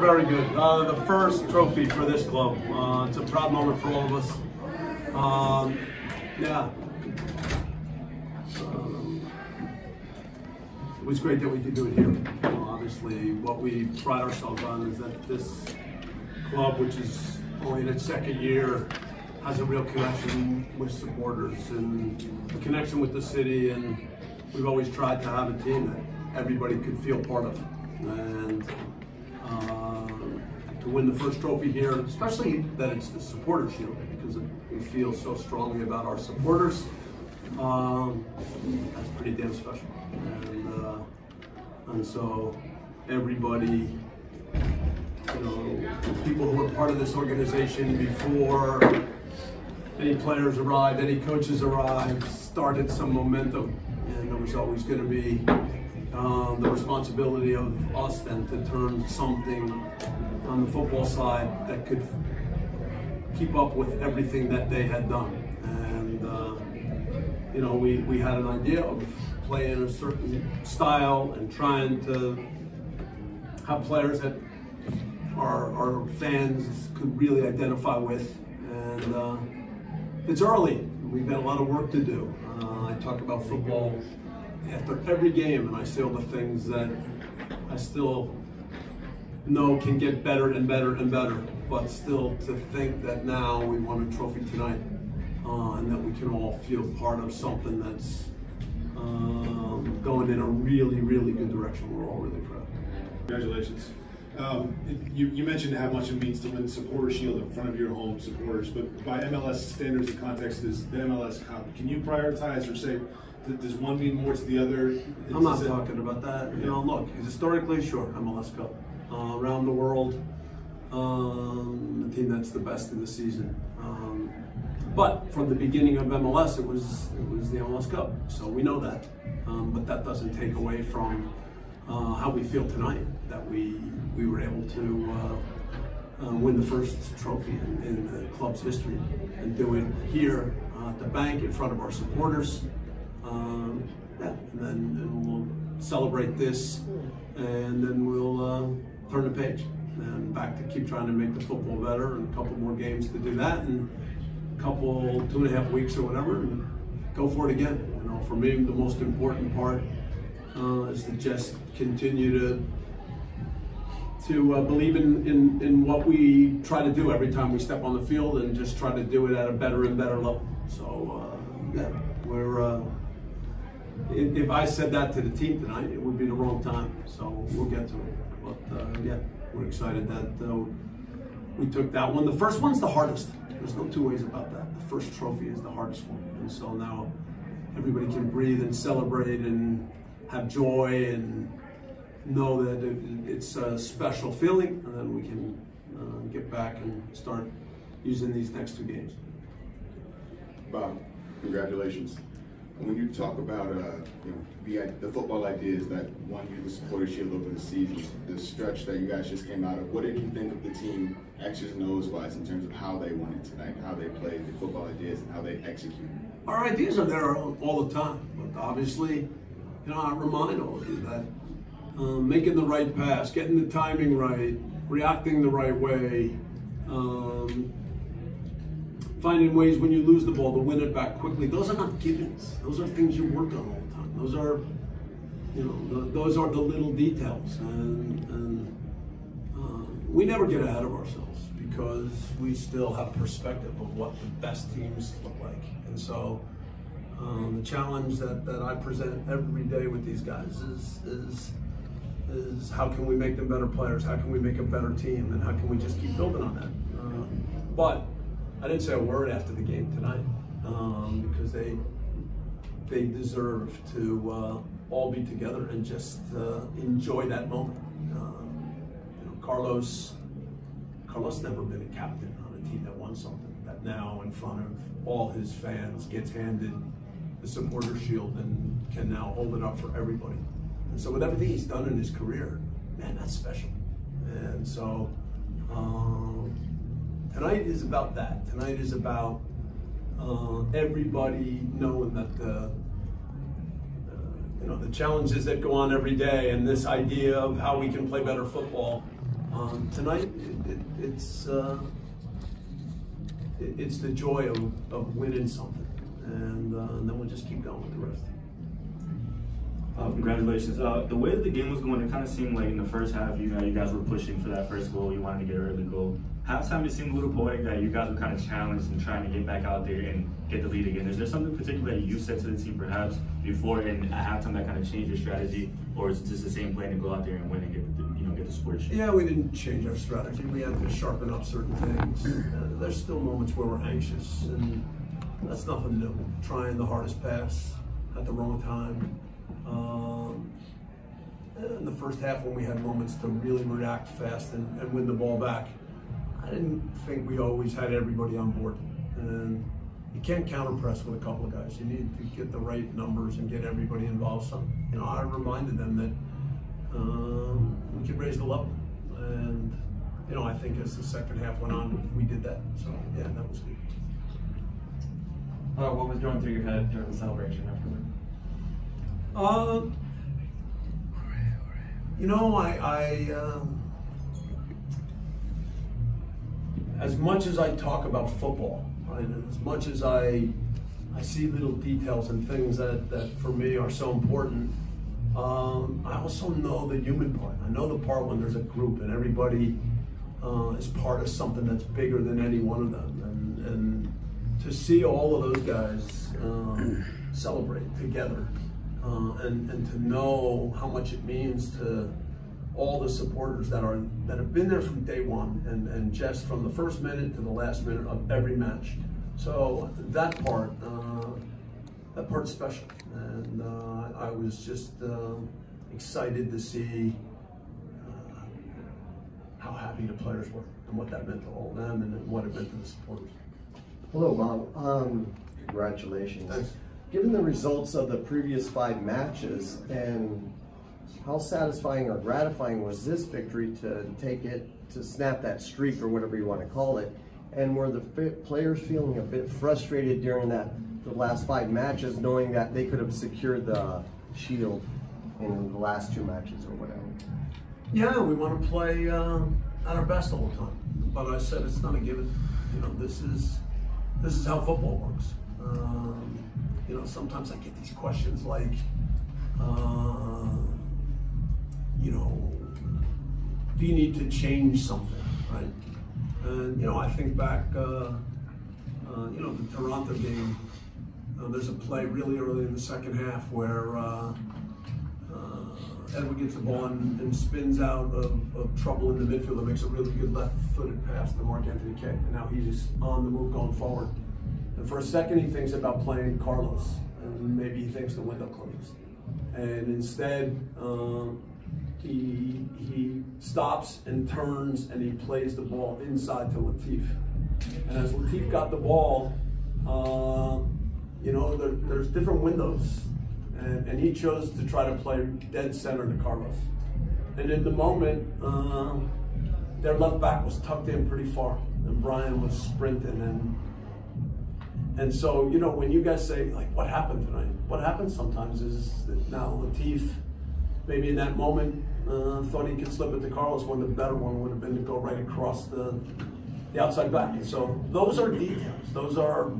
Very good. Uh, the first trophy for this club. Uh, it's a proud moment for all of us. Um, yeah. Um, it was great that we could do it here. Obviously, what we pride ourselves on is that this club, which is only in its second year, has a real connection with supporters and a connection with the city. And we've always tried to have a team that everybody could feel part of. And uh, to win the first trophy here, especially that it's the supporter shield, because we feel so strongly about our supporters. Um, that's pretty damn special. And, uh, and so everybody, you know, people who were part of this organization before any players arrived, any coaches arrived, started some momentum, and there was always going to be um, the responsibility of us then to turn something on the football side that could keep up with everything that they had done. And, uh, you know, we, we had an idea of playing a certain style and trying to have players that our, our fans could really identify with. And uh, it's early. We've got a lot of work to do. Uh, I talk about football after every game, and I see all the things that I still know can get better and better and better. But still, to think that now we won a trophy tonight, uh, and that we can all feel part of something that's um, going in a really, really good direction. We're all really proud. Congratulations. Um, you, you, mentioned how much it means to win Supporter Shield in front of your home supporters, but by MLS standards and context, is the MLS Cup. Can you prioritize or say does one mean more to the other? I'm not talking about that. You know, look, historically, sure, MLS Cup. Uh, around the world, um, the team that's the best in the season. Um, but from the beginning of MLS, it was it was the MLS Cup, so we know that. Um, but that doesn't take away from uh, how we feel tonight that we we were able to uh, uh, win the first trophy in, in, the club's history and do it here uh, at the Banc in front of our supporters. Um, yeah, and then and we'll celebrate this, and then we'll uh, turn the page and back to keep trying to make the football better, and a couple more games to do that, and a couple two and a half weeks or whatever, and go for it again. You know, for me, the most important part uh, is to just continue to to uh, believe in, in, in what we try to do every time we step on the field and just try to do it at a better and better level. So, uh, yeah, we're uh, if I said that to the team tonight, it would be the wrong time. So we'll get to it. But uh, yeah, we're excited that uh, we took that one. The first one's the hardest. There's no two ways about that. The first trophy is the hardest one. And so now everybody can breathe and celebrate and have joy and know that it, it's a special feeling. And then we can uh, get back and start using these next two games. Bob, congratulations when you talk about uh, you know, the, the football ideas that won you the supporter shield over the season, the stretch that you guys just came out of, what did you think of the team X's and O's wise in terms of how they won it tonight, how they played the football ideas, and how they executed? Our ideas are there all the time, but obviously, you know, I remind all of you that um, making the right pass, getting the timing right, reacting the right way, um, finding ways when you lose the ball to win it back quickly. Those are not givens. Those are things you work on all the time. Those are, you know, the, those are the little details. And, and uh, we never get ahead of ourselves because we still have perspective of what the best teams look like. And so um, the challenge that, that I present every day with these guys is, is is how can we make them better players? How can we make a better team? And how can we just keep building on that? Uh, but I didn't say a word after the game tonight um, because they they deserve to uh, all be together and just uh, enjoy that moment. Um, you know, Carlos Carlos never been a captain on a team that won something. That now in front of all his fans gets handed the supporter shield and can now hold it up for everybody. And so with everything he's done in his career, man, that's special. And so. Um, Tonight is about that. Tonight is about uh, everybody knowing that the uh, you know the challenges that go on every day and this idea of how we can play better football Um, tonight, it, it, it's uh, it, it's the joy of, of winning something, and, uh, and then we'll just keep going with the rest. Uh, congratulations. Uh, the way the game was going, it kind of seemed like in the first half, you know, you guys were pushing for that first goal. You wanted to get an early goal. Halftime, it seemed a little poetic that you guys were kind of challenged and trying to get back out there and get the lead again. Is there something particular that you said to the team perhaps before and at halftime that kind of changed your strategy, or is it just the same plan to go out there and win and get the, you know get the sports? Yeah, we didn't change our strategy. We had to sharpen up certain things. Uh, there's still moments where we're anxious, and that's nothing new. Trying the hardest pass at the wrong time. Um, in the first half, when we had moments to really react fast and, and win the ball back, I didn't think we always had everybody on board. And you can't counter press with a couple of guys. You need to get the right numbers and get everybody involved. So, you know, I reminded them that um, we could raise the level. And, you know, I think as the second half went on, we did that. So, yeah, that was good. Uh, what was going through your head during the celebration afterward? Um, you know, I, I um, as much as I talk about football, right, as much as I, I see little details and things that, that for me are so important, um, I also know the human part. I know the part when there's a group and everybody uh, is part of something that's bigger than any one of them. And, and to see all of those guys um, celebrate together uh, and, and to know how much it means to all the supporters that are that have been there from day one and, and just from the first minute to the last minute of every match. So that part, uh, that part's special, and uh, I was just uh, excited to see uh, how happy the players were and what that meant to all of them and what it meant to the supporters. Hello, Bob. Um, congratulations. Thanks. Given the results of the previous five matches and how satisfying or gratifying was this victory to take it, to snap that streak or whatever you want to call it? And were the players feeling a bit frustrated during that the last five matches, knowing that they could have secured the shield in the last two matches or whatever? Yeah, we want to play um, at our best all the time. But I said it's not a given. You know, this is this is how football works. Um, you know, sometimes I get these questions like, uh, you know, do you need to change something, right? And you know, I think back, uh, uh, you know, the Toronto game. Uh, there's a play really early in the second half where uh, uh, Edward gets the ball and, and spins out of, of, trouble in the midfield and makes a really good left-footed pass to Mark Anthony Kaye. And now he's just on the move going forward. And for a second, he thinks about playing Carlos, and maybe he thinks the window closes. And instead, um, he he stops and turns and he plays the ball inside to Latif. And as Latif got the ball, uh, you know, there, there's different windows. And, and, he chose to try to play dead center to Carlos. And in the moment, uh, their left back was tucked in pretty far. And Brian was sprinting. And, and so, you know, when you guys say, like, what happened tonight? What happens sometimes is that now Latif, maybe in that moment, uh, thought he could slip it to Carlos when the better one would have been to go right across the, the outside back. And so those are details. Those are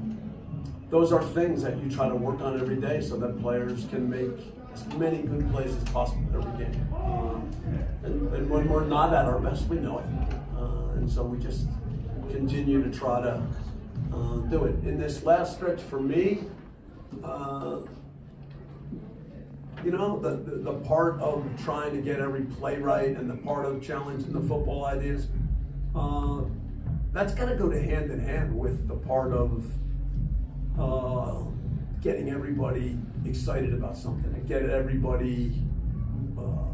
those are things that you try to work on every day so that players can make as many good plays as possible every game. Uh, and, and, when we're not at our best, we know it. Uh, and so we just continue to try to uh, do it. In this last stretch for me, uh, you know, the, the, the, part of trying to get every play right and the part of challenging the football ideas, uh, that's got to go to hand in hand with the part of uh, getting everybody excited about something and get everybody uh,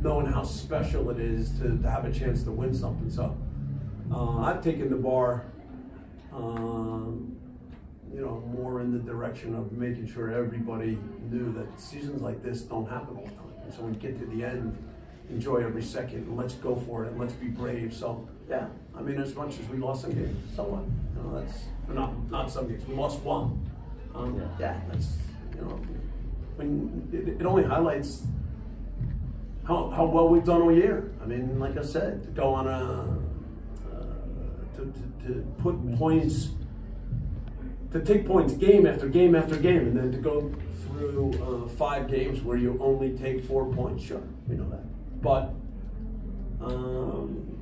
knowing how special it is to, to, have a chance to win something. So uh, I've taken the bar, um, you know, more in the direction of making sure everybody knew that seasons like this don't happen all the time. And so when you get to the end, enjoy every second and let's go for it and let's be brave. So yeah, I mean, as much as we lost some games, so what? You know, that's not not some games. We lost one. Um, yeah. yeah, that's you know, when it, it only highlights how, how well we've done all year. I mean, like I said, to go on a, to, to, to put points, to take points game after game after game, and then to go through uh, five games where you only take four points. Sure, we know that, but um,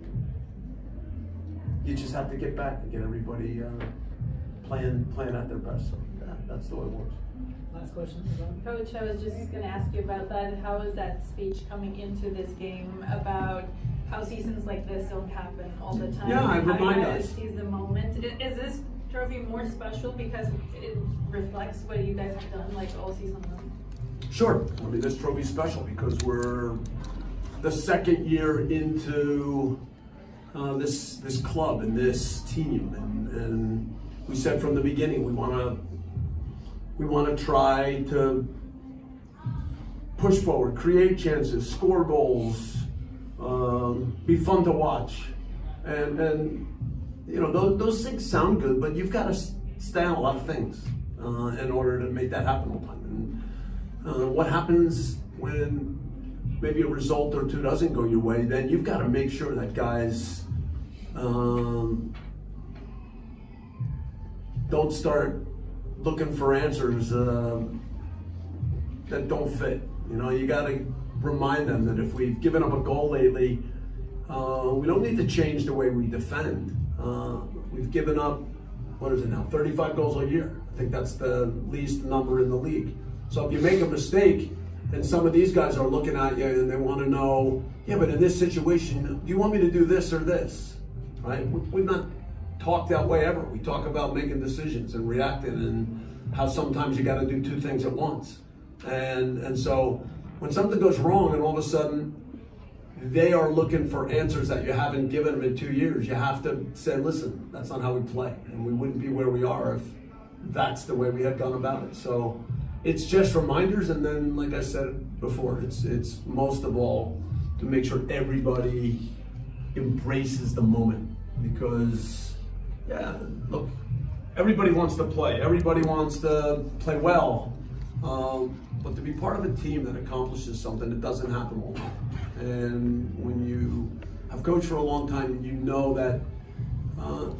you just have to get back and get everybody uh, playing playing at their best. So that, that's the way it works. Last question. Coach, I was just gonna ask you about that. How is that speech coming into this game about how seasons like this don't happen all the time? Yeah, I How you remind us. Seize the moment. Is this trophy more special because it reflects what you guys have done like all season long? Sure. I mean, this trophy's special because we're the second year into uh, this this club and this team, and, and we said from the beginning we want to we want to try to push forward, create chances, score goals, um, be fun to watch, and and you know those, those things sound good, but you've got to stay on a lot of things uh, in order to make that happen all the time. And, uh, what happens when maybe a result or two doesn't go your way, then you've got to make sure that guys um, don't start looking for answers um that don't fit. You know, you got to remind them that if we've given up a goal lately, uh, we don't need to change the way we defend. Uh, we've given up, what is it now, 35 goals a year. I think that's the least number in the league. So if you make a mistake, and some of these guys are looking at you and they want to know, yeah, but in this situation, do you want me to do this or this? Right? We- We've not talked that way ever. We talk about making decisions and reacting and how sometimes you got to do two things at once. And and so when something goes wrong and all of a sudden they are looking for answers that you haven't given them in two years, you have to say, listen, that's not how we play, and we wouldn't be where we are if that's the way we had gone about it. So it's just reminders, and then, like I said before, it's it's most of all to make sure everybody embraces the moment. Because, yeah, look, everybody wants to play, everybody wants to play well, um, but to be part of a team that accomplishes something, it doesn't happen all the time. And when you have coached for a long time, you know that. Uh,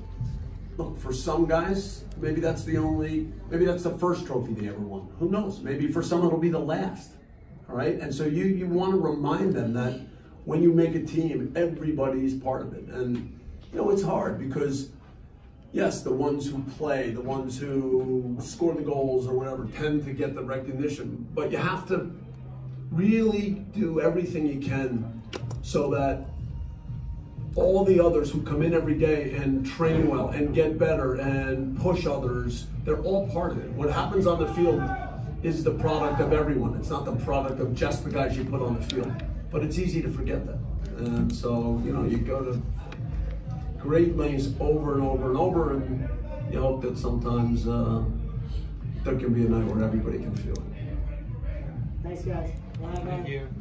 look, for some guys, maybe that's the only, maybe that's the first trophy they ever won. Who knows? Maybe for some it'll be the last. All right, and so you you want to remind them that when you make a team, everybody's part of it, and you know it's hard because yes, the ones who play, the ones who score the goals or whatever, tend to get the recognition, but you have to really do everything you can so that all the others who come in every day and train well and get better and push others, they're all part of it. What happens on the field is the product of everyone. It's not the product of just the guys you put on the field. But it's easy to forget that. And so, you know, you go to great lengths over and over and over, and you hope that sometimes uh, there can be a night where everybody can feel it. Thanks, guys. Thank you. Call us back.